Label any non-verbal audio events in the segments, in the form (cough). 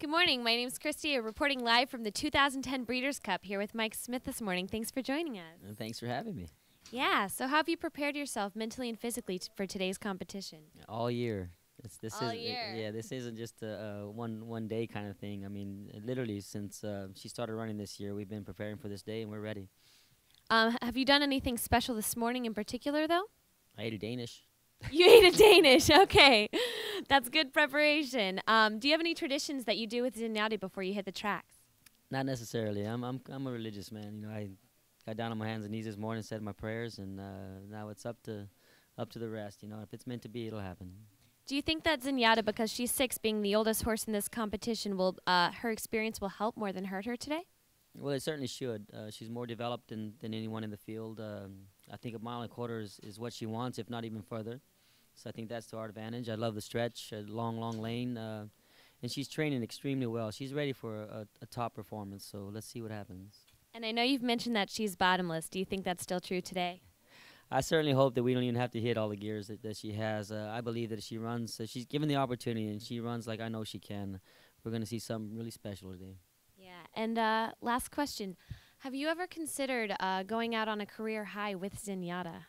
Good morning. My name is Christy, reporting live from the 2010 Breeders' Cup here with Mike Smith this morning. Thanks for joining us. And thanks for having me. Yeah. So, how have you prepared yourself mentally and physically t- for today's competition? All year. It's, this All is year. yeah. This isn't just a, a one one day kind of thing. I mean, literally since uh, she started running this year, we've been preparing for this day, and we're ready. Um, have you done anything special this morning in particular, though? I ate a Danish. You ate a Danish. (laughs) Okay, that's good preparation. Um, do you have any traditions that you do with Zenyatta before you hit the tracks? Not necessarily. I'm I'm I'm a religious man. You know, I got down on my hands and knees this morning, and said my prayers, and uh, now it's up to up to the rest. You know, if it's meant to be, it'll happen. Do you think that Zenyatta, because she's six, being the oldest horse in this competition, will uh, her experience will help more than hurt her today? Well, it certainly should. Uh, she's more developed than, than anyone in the field. Um, I think a mile and a quarter is, is what she wants, if not even further. So I think that's to our advantage. I love the stretch, a long, long lane, uh, and she's training extremely well. She's ready for a, a top performance. So let's see what happens. And I know you've mentioned that she's bottomless. Do you think that's still true today? I certainly hope that we don't even have to hit all the gears that, that she has. Uh, I believe that if she runs, uh, she's given the opportunity, and she runs like I know she can. We're going to see something really special today. Yeah. And uh, last question: Have you ever considered uh, going out on a career high with Zenyatta?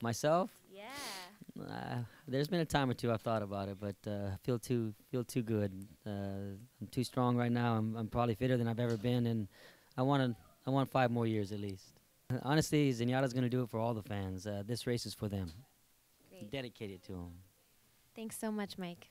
Myself, Yeah. Uh, there's been a time or two I've thought about it, but uh, I feel too feel too good. Uh, I'm too strong right now. I'm I'm probably fitter than I've ever been, and I want to I want five more years at least. (laughs) Honestly, Zenyatta's going to do it for all the fans. Uh, this race is for them. Great. Dedicated to them. Thanks so much, Mike.